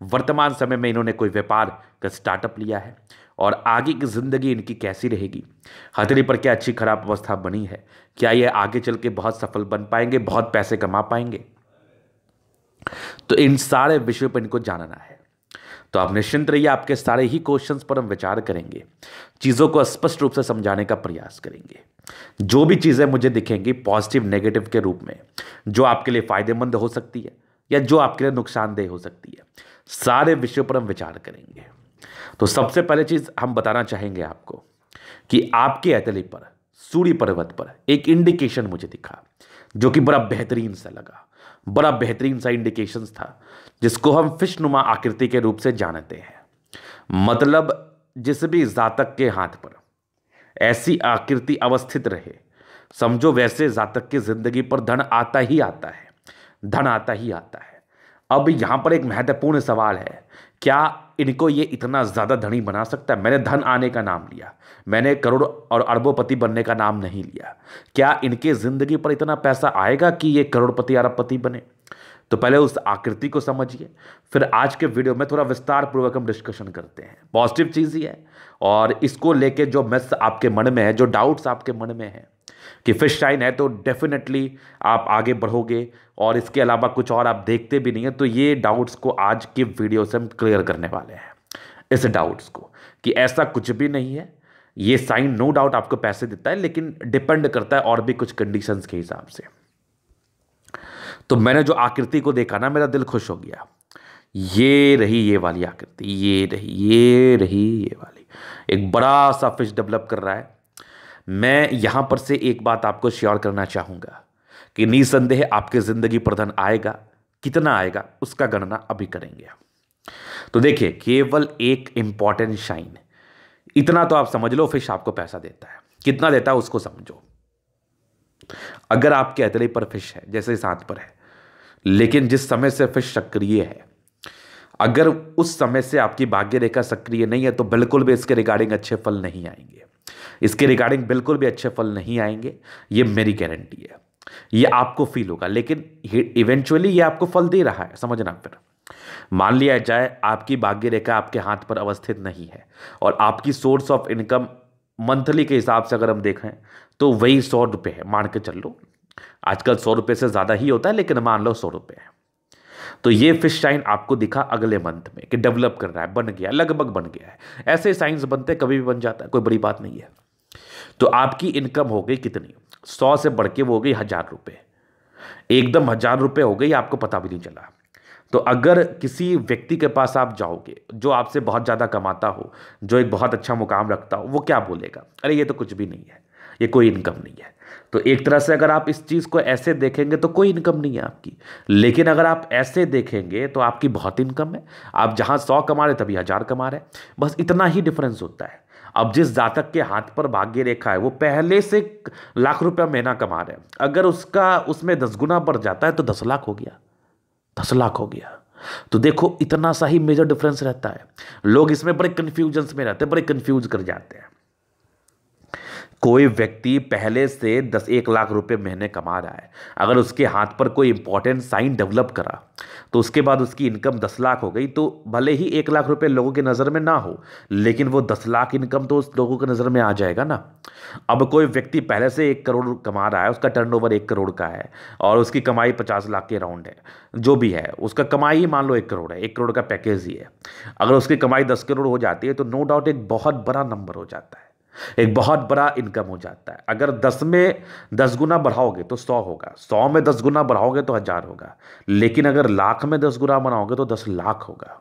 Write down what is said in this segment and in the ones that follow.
वर्तमान समय में इन्होंने कोई व्यापार का स्टार्टअप लिया है और आगे की ज़िंदगी इनकी कैसी रहेगी? हथेली पर क्या अच्छी खराब अवस्था बनी है? क्या ये आगे चल के बहुत सफल बन पाएँगे, बहुत पैसे कमा पाएँगे? तो इन सारे विषयों पर इनको जानना है। तो आप निश्चिंत रहिए, आपके सारे ही क्वेश्चंस पर हम विचार करेंगे। चीज़ों को स्पष्ट रूप से समझाने का प्रयास करेंगे। जो भी चीज़ें मुझे दिखेंगी पॉजिटिव नेगेटिव के रूप में, जो आपके लिए फ़ायदेमंद हो सकती है या जो आपके लिए नुकसानदेह हो सकती है सारे विषयों पर हम विचार करेंगे। तो सबसे पहले चीज़ हम बताना चाहेंगे आपको कि आपके अतली पर, सूर्य पर्वत पर एक इंडिकेशन मुझे दिखा, जो कि बड़ा बेहतरीन सा लगा। बड़ा बेहतरीन सा इंडिकेशन था, जिसको हम फ़िश नुमा आकृति के रूप से जानते हैं। मतलब जिस भी जातक के हाथ पर ऐसी आकृति अवस्थित रहे, समझो वैसे जातक की ज़िंदगी पर धन आता ही आता है, धन आता ही आता है। अब यहाँ पर एक महत्वपूर्ण सवाल है, क्या इनको ये इतना ज़्यादा धनी बना सकता है? मैंने धन आने का नाम लिया, मैंने करोड़ और अरबोपति बनने का नाम नहीं लिया। क्या इनके ज़िंदगी पर इतना पैसा आएगा कि ये करोड़पति, अरबपति बने? तो पहले उस आकृति को समझिए, फिर आज के वीडियो में थोड़ा विस्तार पूर्वक हम डिस्कशन करते हैं। पॉजिटिव चीज़ ही है, और इसको लेके जो मिस आपके मन में है, जो डाउट्स आपके मन में है कि फ़िश शाइन है तो डेफिनेटली आप आगे बढ़ोगे और इसके अलावा कुछ और आप देखते भी नहीं हैं तो ये डाउट्स को आज के वीडियो से हम क्लियर करने वाले हैं। इस डाउट्स को कि ऐसा कुछ भी नहीं है, ये साइन नो डाउट आपको पैसे देता है, लेकिन डिपेंड करता है और भी कुछ कंडीशंस के हिसाब से। तो मैंने जो आकृति को देखा ना, मेरा दिल खुश हो गया। ये रही ये वाली आकृति, ये रही ये रही ये वाली। एक बड़ा सा फ़िश डेवलप कर रहा है। मैं यहाँ पर से एक बात आपको शेयर करना चाहूँगा कि निसंदेह आपके ज़िंदगी पर धन आएगा, कितना आएगा, उसका गणना अभी करेंगे तो देखिए, केवल एक इंपॉर्टेंट शाइन इतना तो आप समझ लो फ़िश आपको पैसा देता है। कितना देता है, उसको समझो। अगर आपके अतले पर फ़िश है, जैसे साथ पर है, लेकिन जिस समय से फ़िश सक्रिय है अगर उस समय से आपकी भाग्य रेखा सक्रिय नहीं है तो बिल्कुल भी इसके रिगार्डिंग अच्छे फल नहीं आएँगे। इसके रिगार्डिंग बिल्कुल भी अच्छे फल नहीं आएँगे। ये मेरी गारंटी है। ये आपको फील होगा, लेकिन इवेंचुअली ये आपको फल दे रहा है, समझना फिर। मान लिया जाए, आपकी भाग्य रेखा आपके हाथ पर अवस्थित नहीं है और आपकी सोर्स ऑफ़ इनकम मंथली के हिसाब से अगर हम देखें तो वही सौ रुपये है। मान के चल लो, आजकल सौ रुपये से ज़्यादा ही होता है, लेकिन मान लो सौ रुपये है। तो ये फ़िश साइन आपको दिखा अगले मंथ में कि डेवलप कर रहा है, बन गया, लगभग बन गया है। ऐसे साइंस बनते कभी भी बन जाता है, कोई बड़ी बात नहीं है। तो आपकी इनकम हो गई कितनी? सौ से बढ़ के वो हो गई हज़ार रुपये एकदम हज़ार रुपये हो गई, आपको पता भी नहीं चला। तो अगर किसी व्यक्ति के पास आप जाओगे, जो आपसे बहुत ज़्यादा कमाता हो, जो एक बहुत अच्छा मुकाम रखता हो, वो क्या बोलेगा? अरे, ये तो कुछ भी नहीं है। ये कोई इनकम नहीं है। तो एक तरह से अगर आप इस चीज़ को ऐसे देखेंगे तो कोई इनकम नहीं है आपकी। लेकिन अगर आप ऐसे देखेंगे तो आपकी बहुत इनकम है। आप जहाँ सौ कमा रहे तभी हज़ार कमा रहे बस इतना ही डिफरेंस होता है। अब जिस जातक के हाथ पर भाग्य रेखा है, वो पहले से लाख रुपया महीना कमा रहे हैं। अगर उसका, उसमें दस गुना बढ़ जाता है तो दस लाख हो गया। दस लाख हो गया। तो देखो, इतना सा ही मेजर डिफरेंस रहता है। लोग इसमें बड़े कन्फ्यूजन्स में रहते हैं, बड़े कन्फ्यूज़ कर जाते हैं। कोई व्यक्ति पहले से दस एक लाख रुपए महीने कमा रहा है, अगर उसके हाथ पर कोई इंपॉर्टेंट साइन डेवलप करा तो उसके बाद उसकी इनकम दस लाख हो गई तो भले ही एक लाख रुपए लोगों की नज़र में ना हो, लेकिन वो दस लाख इनकम तो उस लोगों की नज़र में आ जाएगा ना। अब कोई व्यक्ति पहले से एक करोड़ कमा रहा है, उसका टर्नओवर एक करोड़ का है, और उसकी कमाई पचास लाख के अराउंड है, जो भी है, उसका कमाई ही मान लो एक करोड़ है, एक करोड़ का पैकेज ही है। अगर उसकी कमाई दस करोड़ हो जाती है तो नो डाउट एक बहुत बड़ा नंबर हो जाता है। एक बहुत बड़ा इनकम हो जाता है। अगर दस में दस गुना बढ़ाओगे तो सौ होगा, सौ में दस गुना बढ़ाओगे तो हज़ार होगा, लेकिन अगर लाख में दस गुना बनाओगे तो दस लाख होगा।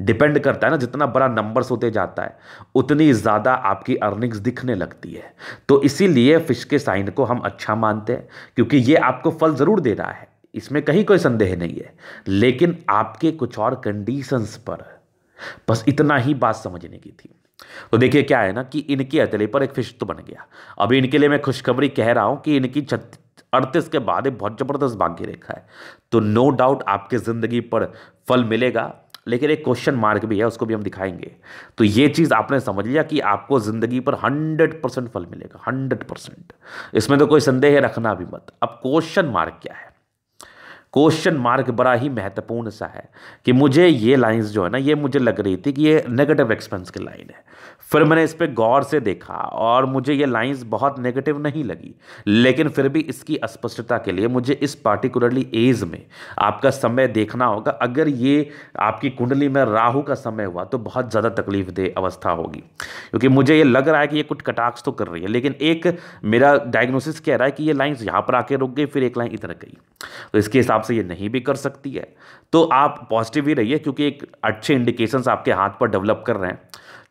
डिपेंड करता है ना, जितना बड़ा नंबर होते जाता है, उतनी ज़्यादा आपकी अर्निंग्स दिखने लगती है। तो इसीलिए फ़िश के साइन को हम अच्छा मानते हैं, क्योंकि ये आपको फल ज़रूर दे रहा है, इसमें कहीं कोई संदेह नहीं है। लेकिन आपके कुछ और कंडीशंस पर बस इतना ही बात समझने की थी। तो देखिए क्या है ना कि इनके अतले पर एक फ़िश तो बन गया। अभी इनके लिए मैं खुशखबरी कह रहा हूँ कि इनकी अड़तीस के बाद एक बहुत ज़बरदस्त भाग्य रेखा है। तो नो डाउट आपके ज़िंदगी पर फल मिलेगा, लेकिन एक क्वेश्चन मार्क भी है, उसको भी हम दिखाएँगे। तो ये चीज़ आपने समझ लिया कि आपको ज़िंदगी पर हंड्रेड परसेंट फल मिलेगा हंड्रेड परसेंट इसमें तो कोई संदेह रखना भी मत। अब क्वेश्चन मार्क क्या है? क्वेश्चन मार्क बड़ा ही महत्वपूर्ण सा है कि मुझे ये लाइंस जो है ना, ये मुझे लग रही थी कि ये नेगेटिव एक्सपेंस की लाइन है। फिर मैंने इस पर गौर से देखा और मुझे ये लाइंस बहुत नेगेटिव नहीं लगी, लेकिन फिर भी इसकी स्पष्टता के लिए मुझे इस पार्टिकुलरली एज में आपका समय देखना होगा। अगर ये आपकी कुंडली में राहु का समय हुआ तो बहुत ज़्यादा तकलीफ़ दे अवस्था होगी, क्योंकि मुझे ये लग रहा है कि ये कुछ कटाक्ष तो कर रही है, लेकिन एक मेरा डायग्नोसिस कह रहा है कि ये लाइन्स यहाँ पर आके रुक गई, फिर एक लाइन इधर गई। तो इसके हिसाब से ये नहीं भी कर सकती है। तो आप पॉजिटिव ही रहिए, क्योंकि एक अच्छे इंडिकेशंस आपके हाथ पर डेवलप कर रहे हैं,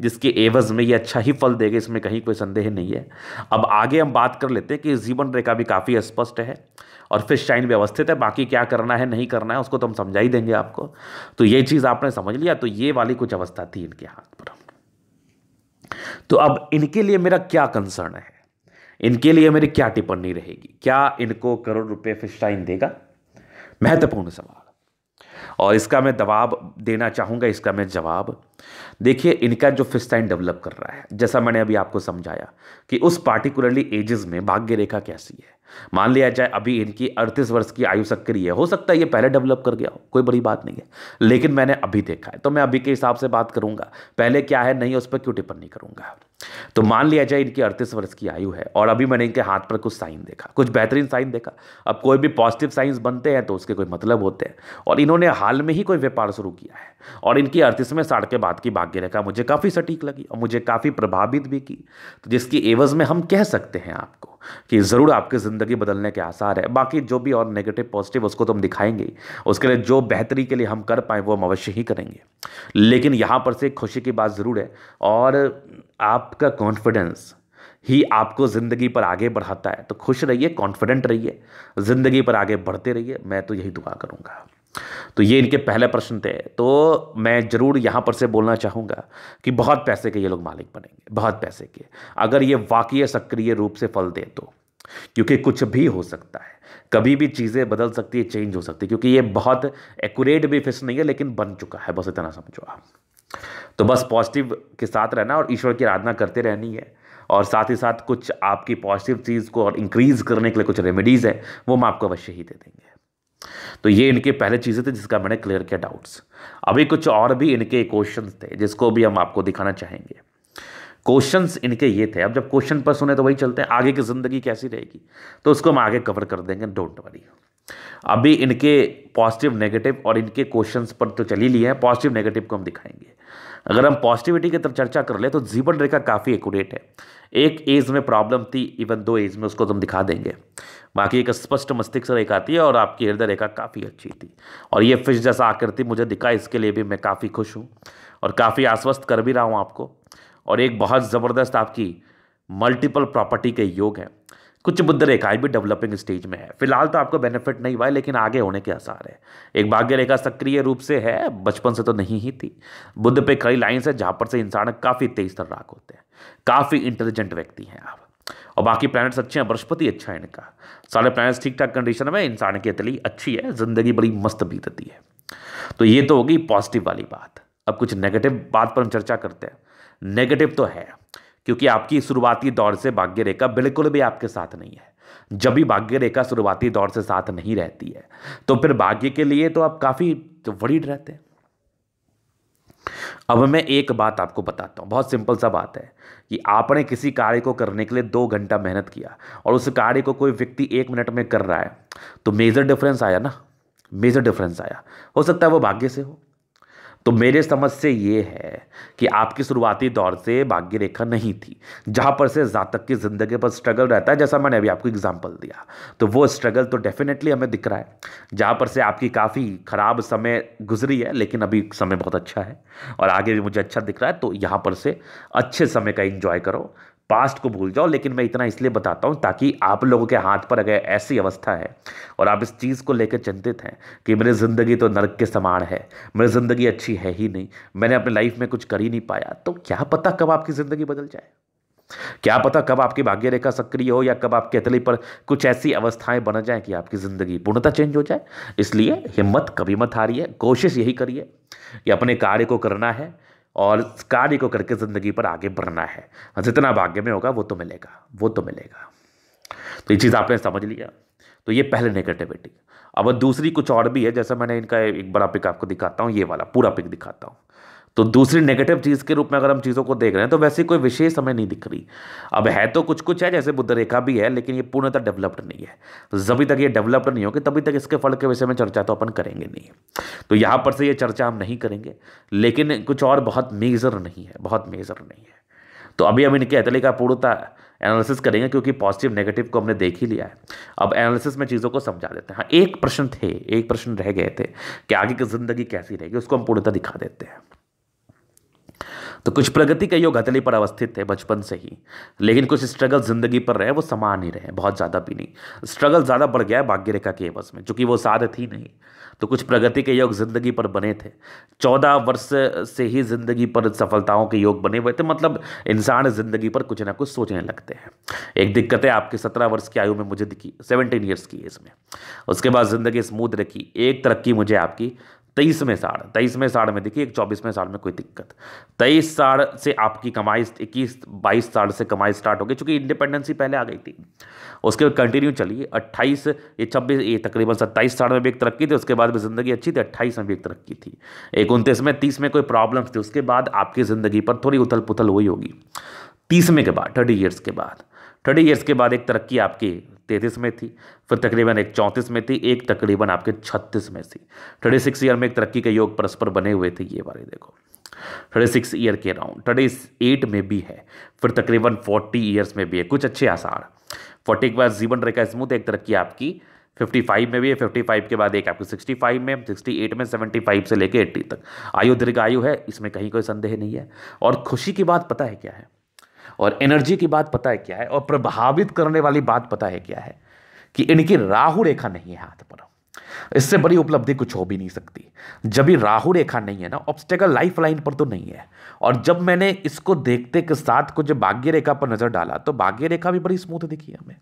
जिसके एवज में ये अच्छा ही फल देगा, इसमें कहीं कोई संदेह नहीं है। अब आगे हम बात कर लेते हैं कि जीवन रेखा भी काफ़ी स्पष्ट है, और फ़िश शाइन व्यवस्थित है, बाकी क्या करना है, नहीं करना है, उसको तो हम समझा ही देंगे आपको। तो ये चीज़ आपने समझ लिया तो ये वाली कुछ अवस्था थी इनके हाथ पर। तो अब इनके लिए मेरा क्या कंसर्न है? इनके लिए मेरी क्या टिप्पणी रहेगी? क्या इनको करोड़ रुपए फिस्टाइन टाइन देगा? महत्वपूर्ण सवाल। और इसका मैं दबाव देना चाहूँगा, इसका मैं जवाब। देखिए, इनका जो फिस्टाइन डेवलप कर रहा है, जैसा मैंने अभी आपको समझाया कि उस पार्टिकुलरली एजेस में भाग्य रेखा कैसी है? मान लिया जाए अभी इनकी अड़तीस वर्ष की आयु सक्रिय है, हो सकता है ये पहले डेवलप कर गया हो, कोई बड़ी बात नहीं है। लेकिन मैंने अभी देखा है तो मैं अभी के हिसाब से बात करूँगा, पहले क्या है, नहीं उस पर क्यों टिप्पणी करूँगा। तो मान लिया जाए इनकी अड़तीस वर्ष की आयु है, और अभी मैंने इनके हाथ पर कुछ साइन देखा, कुछ बेहतरीन साइन देखा। अब कोई भी पॉजिटिव साइंस बनते हैं तो उसके कोई मतलब होते हैं, और इन्होंने हाल में ही कोई व्यापार शुरू किया है, और इनकी अड़तीसवें साढ़ के बाद की भाग्य रेखा मुझे काफ़ी सटीक लगी, और मुझे काफ़ी प्रभावित भी की तो जिसकी एवज में हम कह सकते हैं आपको कि ज़रूर आपकी ज़िंदगी बदलने के आसार है। बाकी जो भी और नेगेटिव पॉजिटिव उसको तो हम दिखाएँगे। उसके लिए जो बेहतरी के लिए हम कर पाएँ, वो हम अवश्य ही करेंगे। लेकिन यहाँ पर से खुशी की बात ज़रूर है और आपका कॉन्फिडेंस ही आपको ज़िंदगी पर आगे बढ़ाता है। तो खुश रहिए कॉन्फिडेंट रहिए, ज़िंदगी पर आगे बढ़ते रहिए। मैं तो यही दुआ करूँगा। तो ये इनके पहले प्रश्न थे। तो मैं ज़रूर यहाँ पर से बोलना चाहूँगा कि बहुत पैसे के ये लोग मालिक बनेंगे, बहुत पैसे के। अगर ये वाकई सक्रिय रूप से फल दे तो क्योंकि कुछ भी हो सकता है। कभी भी चीज़ें बदल सकती है, चेंज हो सकती है, क्योंकि ये बहुत एक्यूरेट भी फिस नहीं है, लेकिन बन चुका है, बस इतना समझो आप। तो बस पॉजिटिव के साथ रहना और ईश्वर की आराधना करते रहनी है। और साथ ही साथ कुछ आपकी पॉजिटिव चीज़ को और इंक्रीज़ करने के लिए कुछ रेमेडीज़ है, वो हम आपको अवश्य ही दे देंगे। तो ये इनके पहले चीज़ें थे जिसका मैंने क्लियर किया डाउट्स अभी कुछ और भी इनके क्वेश्चन थे, जिसको भी हम आपको दिखाना चाहेंगे। क्वेश्चन इनके ये थे। अब जब क्वेश्चन पर सुने तो वही चलते हैं, आगे की ज़िंदगी कैसी रहेगी? तो उसको हम आगे कवर कर देंगे डोंट वरी अभी इनके पॉजिटिव नेगेटिव और इनके क्वेश्चंस पर तो चल लिए हैं पॉजिटिव नेगेटिव को हम दिखाएँगे। अगर हम पॉजिटिविटी की तरफ़ चर्चा कर ले तो जीवन रेखा काफ़ी एक्यूरेट है। एक एज में प्रॉब्लम थी इवन दो एज में उसको तो हम दिखा देंगे। बाकी एक स्पष्ट मस्तिष्क रेखा है और आपकी हृदय रेखा काफ़ी अच्छी थी। और ये फ़िश जैसा आकृति मुझे दिखा, इसके लिए भी मैं काफ़ी खुश हूँ और काफ़ी आश्वस्त कर भी रहा हूँ आपको। और एक बहुत ज़बरदस्त आपकी मल्टीपल प्रॉपर्टी के योग है। कुछ बुद्ध रेखाएँ भी डेवलपिंग स्टेज में है। फ़िलहाल तो आपको बेनिफिट नहीं हुआ है, लेकिन आगे होने के आसार है। एक भाग्य रेखा सक्रिय रूप से है, बचपन से तो नहीं ही थी। बुद्ध पे कई लाइन्स है जहाँ पर से इंसान काफ़ी तेज तर्राक होते हैं। काफ़ी इंटेलिजेंट व्यक्ति हैं आप। और बाकी प्लैनेट्स अच्छे हैं, बृहस्पति अच्छा है इनका। सारे प्लैनेट्स ठीक ठाक कंडीशन में इंसान की अतली अच्छी है, ज़िंदगी बड़ी मस्त बीतती है। तो ये तो होगी पॉजिटिव वाली बात। अब कुछ नेगेटिव बात पर हम चर्चा करते हैं। नेगेटिव तो है। क्योंकि आपकी शुरुआती दौर से भाग्य रेखा बिल्कुल भी आपके साथ नहीं है। जब भी भाग्य रेखा शुरुआती दौर से साथ नहीं रहती है तो फिर भाग्य के लिए तो आप काफ़ी वरीड रहते हैं। अब मैं एक बात आपको बताता हूँ, बहुत सिंपल सा बात है कि आपने किसी कार्य को करने के लिए दो घंटा मेहनत किया और उस कार्य को कोई व्यक्ति एक मिनट में कर रहा है तो मेजर डिफरेंस आया ना? मेजर डिफरेंस आया। हो सकता है वो भाग्य से हो। तो मेरे समझ से ये है कि आपकी शुरुआती दौर से भाग्य रेखा नहीं थी, जहाँ पर से जातक की ज़िंदगी पर स्ट्रगल रहता है, जैसा मैंने अभी आपको एग्ज़ाम्पल दिया। तो वो स्ट्रगल तो डेफिनेटली हमें दिख रहा है, जहाँ पर से आपकी काफ़ी ख़राब समय गुजरी है, लेकिन अभी समय बहुत अच्छा है, और आगे भी मुझे अच्छा दिख रहा है तो यहाँ पर से अच्छे समय का इंजॉय करो पास्ट को भूल जाओ, लेकिन मैं इतना इसलिए बताता हूँ ताकि आप लोगों के हाथ पर अगर ऐसी अवस्था है और आप इस चीज़ को लेकर चिंतित हैं कि मेरी ज़िंदगी तो नरक के समान है, मेरी ज़िंदगी अच्छी है ही नहीं, मैंने अपनी लाइफ में कुछ कर ही नहीं पाया तो क्या पता कब आपकी ज़िंदगी बदल जाए? क्या पता कब आपकी भाग्य रेखा सक्रिय हो या कब आपके अतली पर कुछ ऐसी अवस्थाएँ बन जाए कि आपकी ज़िंदगी पूर्णतः चेंज हो जाए? इसलिए हिम्मत कभी मत हारिए, कोशिश यही करिए कि अपने कार्य को करना है और कार्य को करके ज़िंदगी पर आगे बढ़ना है। जितना भाग्य में होगा, वो तो मिलेगा, वो तो मिलेगा। तो ये चीज़ आपने समझ लिया। तो ये पहले नेगेटिविटी अब दूसरी कुछ और भी है, जैसे मैंने इनका एक बड़ा पिक आपको दिखाता हूँ, ये वाला, पूरा पिक दिखाता हूँ। तो दूसरी नेगेटिव चीज़ के रूप में अगर हम चीज़ों को देख रहे हैं तो वैसे कोई विशेष हमें नहीं दिख रही। अब है तो कुछ कुछ है, जैसे बुद्ध रेखा भी है, लेकिन ये पूर्णतः डेवलप्ड नहीं है। तो जब तक ये डेवलप्ड नहीं होगी, तभी तक इसके फल के विषय में चर्चा तो अपन करेंगे नहीं। तो यहाँ पर से ये चर्चा हम नहीं करेंगे, लेकिन कुछ और बहुत मेजर नहीं है, बहुत मेजर नहीं है। तो अभी हम इनके अतले का पूर्णतः एनालिसिस करेंगे, क्योंकि पॉजिटिव नेगेटिव को हमने देख ही लिया है। अब एनालिसिस में चीज़ों को समझा देते हैं। हाँ एक प्रश्न थे, एक प्रश्न रह गए थे कि आगे की ज़िंदगी कैसी रहेगी, उसको हम पूर्णतः दिखा देते हैं। तो कुछ प्रगति के योग हथेली पर अवस्थित थे बचपन से ही। लेकिन कुछ स्ट्रगल ज़िंदगी पर रहे, वो समान ही रहे, बहुत ज़्यादा भी नहीं। स्ट्रगल ज़्यादा बढ़ गया है भाग्य रेखा के एवज में, चूँकि वो साध थी नहीं। तो कुछ प्रगति के योग ज़िंदगी पर बने थे। चौदह वर्ष से ही ज़िंदगी पर सफलताओं के योग बने हुए थे मतलब इंसान ज़िंदगी पर कुछ ना कुछ सोचने लगते हैं। एक दिक्कत है, आपकी सत्रह वर्ष की आयु में मुझे दिखी सेवनटीन ईयर्स की एज में। उसके बाद ज़िंदगी स्मूथ रखी, एक तरक्की मुझे आपकी तेईसवें साढ़ तेईसवें साढ़ में देखिए, एक चौबीसवें साढ़ में कोई दिक्कत। तेईस साढ़ से आपकी कमाई, इक्कीस, बाईस साढ़ से कमाई स्टार्ट हो गई, चूँकि इंडिपेंडेंसी पहले आ गई थी। उसके बाद कंटिन्यू चलिए, अट्ठाईस, ये छब्बीस, ये तकरीबन सत्ताईस साढ़ में भी एक तरक्की थी, उसके बाद भी ज़िंदगी अच्छी थी, अट्ठाईस में भी एक तरक्की थी। एक उनतीस में, तीस में कोई प्रॉब्लम्स थी, उसके बाद आपकी ज़िंदगी पर थोड़ी उथल पुथल हुई होगी। तीस में के बाद, थर्टी ईयर्स के बाद थर्टी ईयर्स के बाद एक तरक्की आपकी तैंतीस में थी, फिर तकरीबन एक चौंतीस में थी, एक तकरीबन आपके छत्तीस में थी। थर्टी सिक्स ईयर में एक तरक्की के योग परस्पर बने हुए थे, ये वाले देखो। थर्टी सिक्स ईयर के अराउंड थर्टी एट में भी है, फिर तकरीबन फोर्टी ईयर्स में भी है, कुछ अच्छे आसार। फोर्टी के बाद जीवन रेखा स्मूथ, एक तरक्की आपकी फिफ्टी फाइव में भी है, फिफ्टी फाइव के बाद एक आपकी सिक्सटी फाइव में, सिक्सटी एट में सेवेंटी फाइव से लेकर एट्टी तक। आयु दीर्घ आयु है, इसमें कहीं कोई संदेह नहीं है। और खुशी की बात पता है क्या है? और एनर्जी की बात पता है क्या है? और प्रभावित करने वाली बात पता है क्या है? कि इनकी राहु रेखा नहीं है हाथ पर। इससे बड़ी उपलब्धि कुछ हो भी नहीं सकती। जब भी राहु रेखा नहीं है ना ऑब्स्टेकल लाइफ लाइन पर तो नहीं है। और जब मैंने इसको देखते के साथ कुछ भाग्य रेखा पर नज़र डाला तो भाग्य रेखा भी बड़ी स्मूथ दिखी हमें।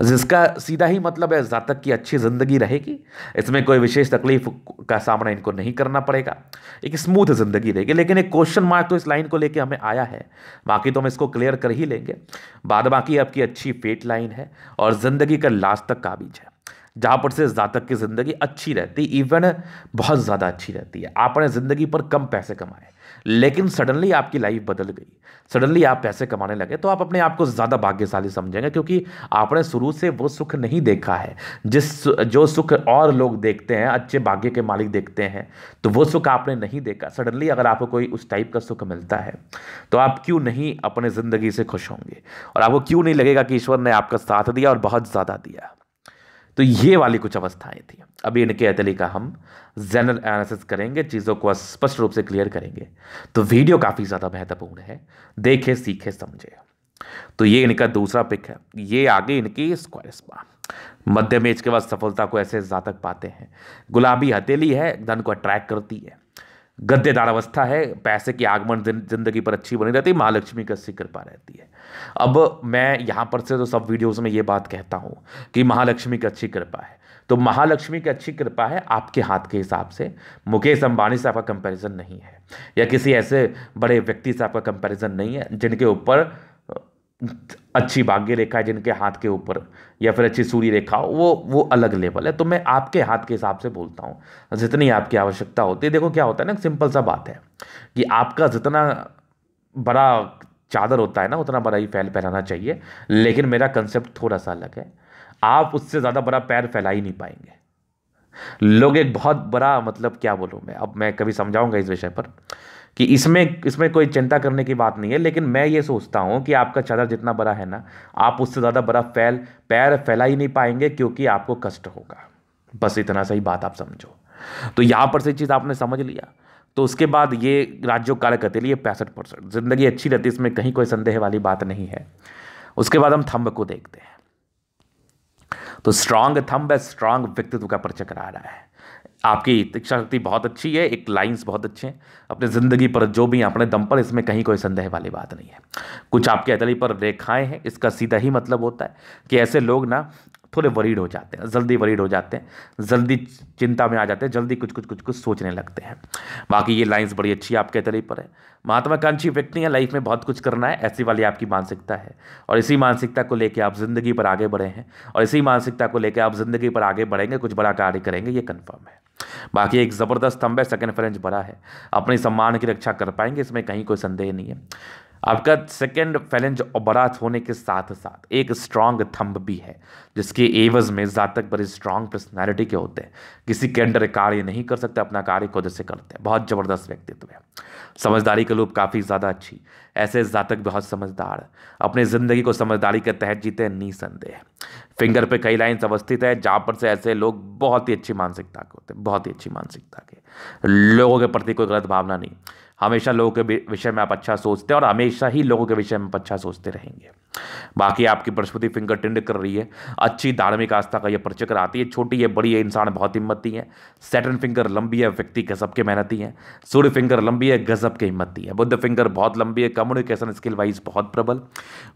जिसका सीधा ही मतलब है, जातक की अच्छी ज़िंदगी रहेगी। इसमें कोई विशेष तकलीफ़ का सामना इनको नहीं करना पड़ेगा। एक स्मूथ ज़िंदगी रहेगी। लेकिन एक क्वेश्चन मार्क तो इस लाइन को लेकर हमें आया है। बाकी तो हम इसको क्लियर कर ही लेंगे। बाद बाकी आपकी अच्छी फेट लाइन है और ज़िंदगी का लास्ट तक काबिज है। जहाँ पर से जातक की ज़िंदगी अच्छी रहती इवन बहुत ज़्यादा अच्छी रहती है। आपने ज़िंदगी पर कम पैसे कमाए, लेकिन सडनली आपकी लाइफ बदल गई। सडनली आप पैसे कमाने लगे तो आप अपने आप को ज़्यादा भाग्यशाली समझेंगे, क्योंकि आपने शुरू से वो सुख नहीं देखा है। जिस जो सुख और लोग देखते हैं, अच्छे भाग्य के मालिक देखते हैं तो वो सुख आपने नहीं देखा। सडनली अगर आपको कोई उस टाइप का सुख मिलता है तो आप क्यों नहीं अपने ज़िंदगी से खुश होंगे? और आपको क्यों नहीं लगेगा कि ईश्वर ने आपका साथ दिया और बहुत ज़्यादा दिया? तो ये वाली कुछ अवस्थाएँ थी। अभी इनके अतली का हम जनरल एनालिसिस करेंगे, चीज़ों को स्पष्ट रूप से क्लियर करेंगे। तो वीडियो काफ़ी ज़्यादा महत्वपूर्ण है। देखे, सीखे, समझे। तो ये इनका दूसरा पिक है। ये आगे इनकी स्क्वायर स्पा मध्य मेज के बाद सफलता को ऐसे जातक पाते हैं। गुलाबी हथेली है, धन को अट्रैक्ट करती है। गद्देदार अवस्था है, पैसे की आगमन ज़िंदगी पर अच्छी बनी रहती है महालक्ष्मी की अच्छी कृपा रहती है। अब मैं यहाँ पर से तो सब वीडियोस में ये बात कहता हूँ कि महालक्ष्मी की अच्छी कृपा है। तो महालक्ष्मी की अच्छी कृपा है आपके हाथ के हिसाब से। मुकेश अंबानी से आपका कंपैरिजन नहीं है, या किसी ऐसे बड़े व्यक्ति से आपका कंपैरिजन नहीं है, जिनके ऊपर अच्छी भाग्य रेखा है जिनके हाथ के ऊपर, या फिर अच्छी सूर्य रेखा वो वो अलग लेवल है। तो मैं आपके हाथ के हिसाब से बोलता हूँ, जितनी आपकी आवश्यकता होती है। देखो क्या होता है ना सिंपल सा बात है कि आपका जितना बड़ा चादर होता है ना, उतना बड़ा ही फैल फैलाना चाहिए। लेकिन मेरा कंसेप्ट थोड़ा सा अलग है। आप उससे ज़्यादा बड़ा पैर फैला ही नहीं पाएँगे। लोग एक बहुत बड़ा मतलब क्या बोलूँ मैं, अब मैं कभी समझाऊँगा इस विषय पर। कि इसमें इसमें कोई चिंता करने की बात नहीं है, लेकिन मैं ये सोचता हूँ कि आपका चादर जितना बड़ा है ना, आप उससे ज़्यादा बड़ा फैल, पैर फैला ही नहीं पाएँगे क्योंकि आपको कष्ट होगा। बस इतना सही बात आप समझो। तो यहाँ पर से चीज़ आपने समझ लिया। तो उसके बाद ये राज्यों कार्य करते लिए पैंसठ परसेंट ज़िंदगी अच्छी रहती है, इसमें कहीं कोई संदेह वाली बात नहीं है। उसके बाद हम थंब को देखते हैं। तो स्ट्रांग थंब है स्ट्रांग व्यक्तित्व का परिचय करा रहा है। आपकी इच्छा शक्ति बहुत अच्छी है, एक लाइंस बहुत अच्छे हैं। अपने ज़िंदगी पर जो भी अपने दम पर, इसमें कहीं कोई संदेह वाली बात नहीं है। कुछ आपके अतली पर रेखाएँ हैं, इसका सीधा ही मतलब होता है कि ऐसे लोग ना थोड़े वरीड हो जाते हैं, जल्दी वरीड हो जाते हैं, जल्दी चिंता में आ जाते हैं, जल्दी कुछ कुछ कुछ कुछ सोचने लगते हैं। बाकी ये लाइंस बड़ी अच्छी आपके तरी पर है। महात्माकांक्षी व्यक्ति हैं लाइफ में बहुत कुछ करना है, ऐसी वाली आपकी मानसिकता है। और इसी मानसिकता को लेकर आप ज़िंदगी पर आगे बढ़े हैं, और इसी मानसिकता को लेकर आप ज़िंदगी पर आगे बढ़ेंगे, कुछ बड़ा कार्य करेंगे, ये कन्फर्म है। बाकी एक ज़बरदस्त स्तंभ है सेकेंड फ्रेंच बड़ा है। अपने सम्मान की रक्षा कर पाएँगे, इसमें कहीं कोई संदेह नहीं है। आपका सेकेंड फैलेंज बड़ा होने के साथ साथ एक स्ट्रांग थंब भी है, जिसके एवज में जातक बड़ी स्ट्रांग पर्सनैलिटी के होते हैं। किसी के अंडर कार्य नहीं कर सकते, अपना कार्य खुद से करते हैं। बहुत ज़बरदस्त व्यक्तित्व है। समझदारी के लोग काफ़ी ज़्यादा अच्छी। ऐसे जातक बहुत समझदार अपनी ज़िंदगी को समझदारी के तहत जीते हैं, निसंदेह फिंगर पे कई लाइन्स अवस्थित है, जहाँ पर से ऐसे लोग बहुत ही अच्छी मानसिकता के होते हैं, बहुत ही अच्छी मानसिकता के। लोगों के प्रति कोई गलत भावना नहीं। हमेशा लोगों के विषय में आप अच्छा सोचते हैं और हमेशा ही लोगों के विषय में आप अच्छा सोचते रहेंगे। बाकी आपकी बृहस्पति फिंगर टिंड कर रही है। अच्छी धार्मिक आस्था का यह परिचय आती है। छोटी है बड़ी है इंसान बहुत हिम्मती है। सेटन फिंगर लंबी है, व्यक्ति गजब के मेहनती है। सूर्य फिंगर लंबी है, गजब के हिम्मती है। बुद्ध फिंगर बहुत लंबी है, कम्युनिकेशन स्किल वाइज बहुत प्रबल।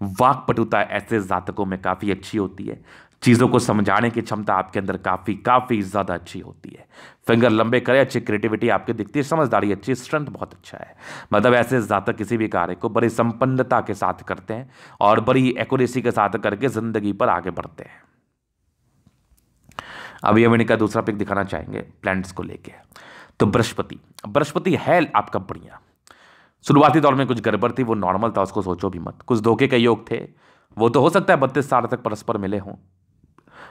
वाक पटुता ऐसे जातकों में काफ़ी अच्छी होती है। चीज़ों को समझाने की क्षमता आपके अंदर काफ़ी काफ़ी ज़्यादा अच्छी होती है। फिंगर लंबे करें, अच्छी क्रिएटिविटी आपकी दिखती है, समझदारी, अच्छी स्ट्रेंथ बहुत अच्छा है। मतलब ऐसे ज़्यादा किसी भी कार्य को बड़ी संपन्नता के साथ करते हैं और बड़ी एक्यूरेसी के साथ करके ज़िंदगी पर आगे बढ़ते हैं। अभी हम इनका दूसरा पिक दिखाना चाहेंगे प्लैंट्स को लेके। तो बृहस्पति बृहस्पति है आपका बढ़िया। शुरुआती दौर में कुछ गड़बड़ थी, वो नॉर्मल था, उसको सोचो भी मत। कुछ धोखे के योग थे, वो तो हो सकता है बत्तीस साल तक परस्पर मिले हों।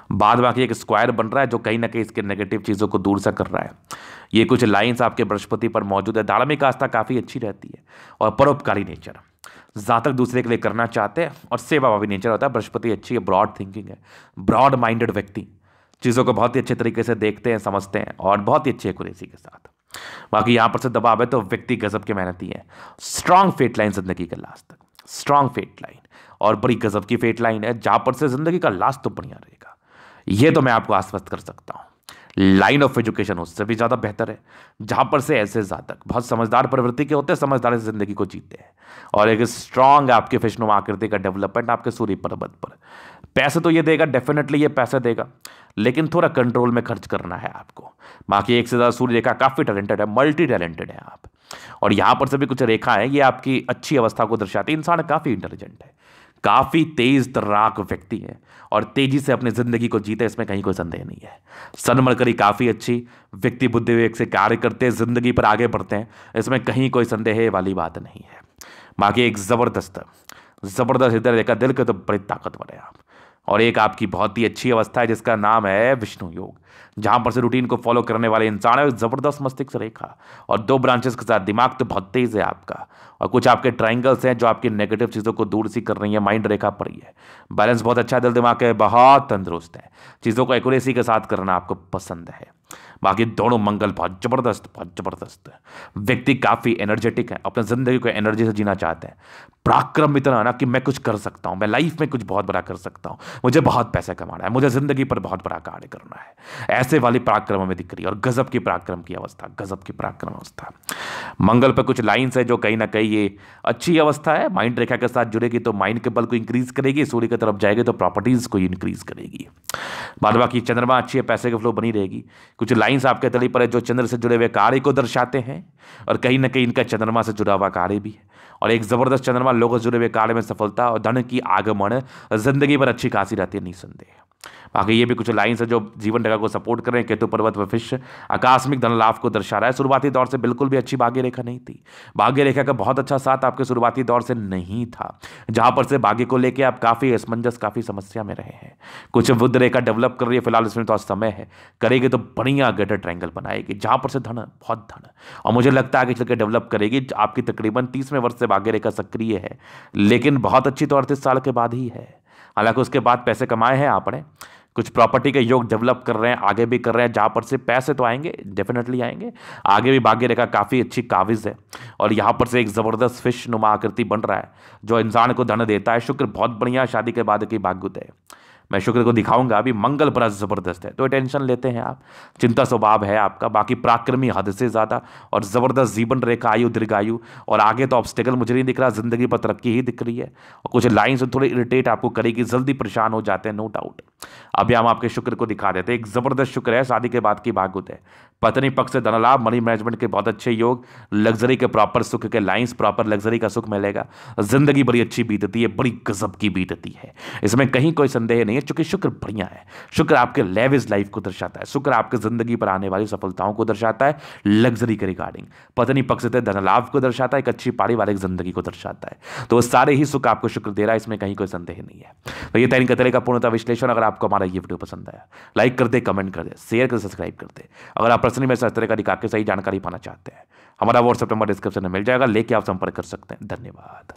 बाद बाकी एक स्क्वायर बन रहा है जो कहीं ना कहीं इसके नेगेटिव चीज़ों को दूर से कर रहा है। ये कुछ लाइंस आपके बृहस्पति पर मौजूद है। धार्मिक आस्था काफ़ी अच्छी रहती है और परोपकारी नेचर ज़्यादा दूसरे के लिए करना चाहते हैं और सेवा भावी नेचर होता है, बृहस्पति अच्छी है ब्रॉड थिंकिंग है ब्रॉड माइंडेड व्यक्ति। चीज़ों को बहुत ही अच्छे तरीके से देखते हैं, समझते हैं और बहुत ही अच्छी एक्यूरेसी के साथ। बाकी यहाँ पर से दबाव है तो व्यक्ति गजब के मेहनती है। स्ट्रांग फेट लाइन ज़िंदगी के लास्ट तक स्ट्रांग फेट लाइन और बड़ी गजब की फेट लाइन है, जहाँ पर से ज़िंदगी का लास्ट तो बढ़िया रहेगा। ये तो मैं आपको आश्वस्त कर सकता हूँ। लाइन ऑफ़ एजुकेशन उससे भी ज़्यादा बेहतर है, जहाँ पर से ऐसे जातक बहुत समझदार प्रवृत्ति के होते हैं, समझदार ज़िंदगी को जीते हैं। और एक स्ट्रांग आपके फिश्नु आकृति का डेवलपमेंट आपके सूर्य पर्वत पर। पैसे तो ये देगा डेफिनेटली ये पैसे देगा, लेकिन थोड़ा कंट्रोल में खर्च करना है आपको। बाकी एक से ज़्यादा सूर्य रेखा काफ़ी टैलेंटेड है मल्टी टैलेंटेड है आप। और यहाँ पर से भी कुछ रेखा है ये आपकी अच्छी अवस्था को दर्शाती है, इंसान काफ़ी इंटेलिजेंट है। काफ़ी तेज तर्राक व्यक्ति है और तेज़ी से अपनी ज़िंदगी को जीते, इसमें कहीं कोई संदेह नहीं है। सन मरकरी काफ़ी अच्छी, व्यक्ति बुद्धि विवेक से कार्य करते हैं ज़िंदगी पर आगे बढ़ते हैं, इसमें कहीं कोई संदेह वाली बात नहीं है। बाकी एक ज़बरदस्त ज़बरदस्त इधर देखा दिल के तो बड़ी ताकतवर है आप। और एक आपकी बहुत ही अच्छी अवस्था है, जिसका नाम है विष्णु योग। जहाँ पर से रूटीन को फॉलो करने वाले इंसान है, ज़बरदस्त मस्तिष्क रेखा। और दो ब्रांचेस के साथ दिमाग तो बहुत तेज़ है आपका। और कुछ आपके ट्राइंगल्स हैं जो आपकी नेगेटिव चीज़ों को दूर सी कर रही है, माइंड रेखा पर ही है। बैलेंस बहुत अच्छा दिल दिमाग है, बहुत तंदुरुस्त है। चीज़ों को एक्यूरेसी के साथ करना आपको पसंद है। बाकी दोनों मंगल बहुत ज़बरदस्त बहुत ज़बरदस्त। व्यक्ति काफ़ी एनर्जेटिक है, अपने ज़िंदगी को एनर्जी से जीना चाहते हैं। पराक्रम इतना ना कि मैं कुछ कर सकता हूँ, मैं लाइफ में कुछ बहुत बड़ा कर सकता हूँ। मुझे बहुत पैसा कमाना है, मुझे ज़िंदगी पर बहुत बड़ा कार्य करना है। ऐसे वाली पराक्रम में दिख रही है। और गजब की पराक्रम की अवस्था, गजब की पराक्रम अवस्था। मंगल पर कुछ लाइन्स है जो कहीं ना कहीं ये अच्छी अवस्था है। माइंड रेखा के साथ जुड़ेगी तो माइंड के बल को इंक्रीज करेगी, सूर्य की तरफ़ जाएगी तो प्रॉपर्टीज़ को इंक्रीज करेगी। बाद बाकी चंद्रमा अच्छी है, पैसे के फ्लो बनी रहेगी। कुछ लाइन्स आपके तली पर है जो चंद्र से जुड़े हुए कार्य को दर्शाते हैं। और कहीं ना कहीं इनका चंद्रमा से जुड़ा हुआ कार्य भी है। और एक ज़बरदस्त चंद्रमा लोगों से जुड़े हुए कार्य में सफलता और धन की आगमन, ज़िंदगी पर अच्छी खासी रहती है, निसंदेह। बाकी ये भी कुछ लाइन्स है जो जीवन रेखा को सपोर्ट कर रहे हैं। केतु पर्वत फ़िश, आकस्मिक धन लाभ को दर्शा रहा है। शुरुआती दौर से बिल्कुल भी अच्छी भाग्य रेखा नहीं थी। भाग्य रेखा का बहुत अच्छा साथ आपके शुरुआती दौर से नहीं था, जहाँ पर से भाग्य को लेकर आप काफ़ी असमंजस, काफ़ी समस्या में रहे हैं। कुछ बुद्ध रेखा डेवलप कर रही है, फ़िलहाल इसमें तो समय है। करेगी तो बढ़िया गेटर ट्रायंगल बनाएगी, जहाँ पर से धन, बहुत धन। और मुझे लगता है कि चल के डेवलप करेगी, आपकी तकरीबन तीसवें वर्ष से भाग्य रेखा सक्रिय है। लेकिन बहुत अच्छी तो अड़तीस साल के बाद ही है। हालाँकि उसके बाद पैसे कमाए हैं आपने। कुछ प्रॉपर्टी के योग डेवलप कर रहे हैं, आगे भी कर रहे हैं, जहाँ पर से पैसे तो आएँगे डेफिनेटली आएँगे। आगे भी भाग्य रेखा काफ़ी अच्छी काविज है। और यहाँ पर से एक ज़बरदस्त फ़िश नुमा आकृति बन रहा है, जो इंसान को धन देता है। शुक्र, बहुत बढ़िया शादी के बाद की भाग्युत है। मैं शुक्र को दिखाऊँगा, अभी मंगल पर ज़बरदस्त है। तो टेंशन लेते हैं आप। चिंता स्वभाव है आपका, बाकी पराक्रमी हद से ज़्यादा और ज़बरदस्त जीवन रेखा, आयु दीर्घायु और आगे तो ऑब्स्टिकल मुझे नहीं दिख रहा, ज़िंदगी पर तरक्की ही दिख रही है। और कुछ लाइन से थोड़ी इरिटेट आपको करेगी, जल्दी परेशान हो जाते हैं नो डाउट अभी हम आपके शुक्र को दिखा देते हैं। एक ज़बरदस्त शुक्र है, शादी के बाद की भागुत है। पत्नी पक्ष से धनलाभ मनी मैनेजमेंट के बहुत अच्छे योग लग्जरी के प्रॉपर सुख के लाइंस प्रॉपर लग्जरी का सुख मिलेगा। ज़िंदगी बड़ी अच्छी बीतती है, बड़ी गजब की बीतती है। इसमें कहीं कोई संदेह नहीं है, चूँकि शुक्र बढ़िया है। शुक्र आपके लेविज लाइफ को दर्शाता है। शुक्र आपके ज़िंदगी पर आने वाली सफलताओं को दर्शाता है। लग्जरी के रिगार्डिंग। पत्नी पक्ष से धनलाभ को दर्शाता है, एक अच्छी पारिवारिक ज़िंदगी को दर्शाता है। तो सारे ही सुख आपको शुक्र दे रहा है, इसमें कहीं कोई संदेह नहीं है। तो ये तैन कतरे का पूर्णता विश्लेषण, अगर आपको हमारा ये वीडियो पसंद आया लाइक कर दे कमेंट कर दे शेयर कर सब्सक्राइब कर दे। अगर आप पर्सनली मेरे तरह का दिखा के सही जानकारी पाना चाहते हैं, हमारा व्हाट्सएप नंबर डिस्क्रिप्शन में मिल जाएगा, लेके आप संपर्क कर सकते हैं। धन्यवाद।